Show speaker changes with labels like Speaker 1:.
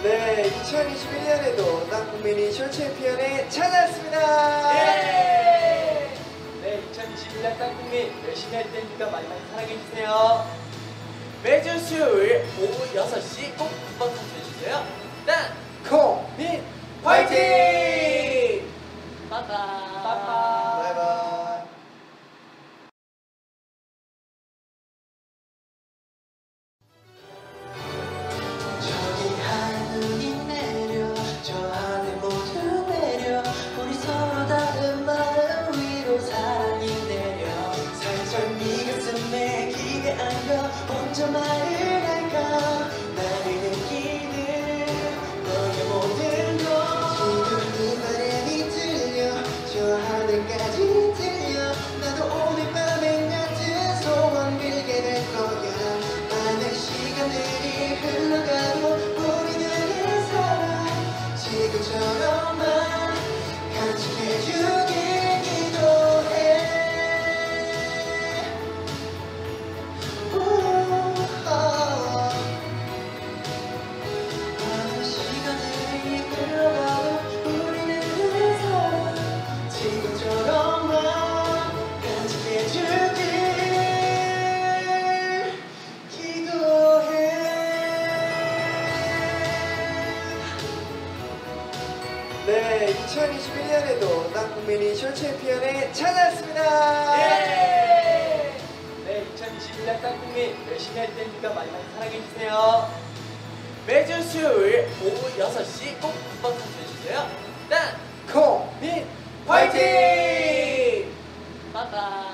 Speaker 1: 네, 2021년에도 땅국민이 쇼 챔피언에 찾아왔습니다.
Speaker 2: 예! 네, 2021년 땅국민 열심히 할 테니까 많이 많이 사랑해주세요. 매주 수요일 오후 6시 꼭 한번 참여해주세요. 땅국민 화이팅!
Speaker 3: 혼자 말
Speaker 1: 네, 2021년에도 땅국민이 쇼 챔피언에 찾아왔습니다.
Speaker 2: 예! 네, 2021년 땅 국민 열심히 할 테니까 많이 많이 사랑해주세요. 매주 수요일 오후 6시 꼭 한번 참여해주세요. 땅 국민
Speaker 1: 콩.
Speaker 2: 화이팅! 빠빠. 빠빠.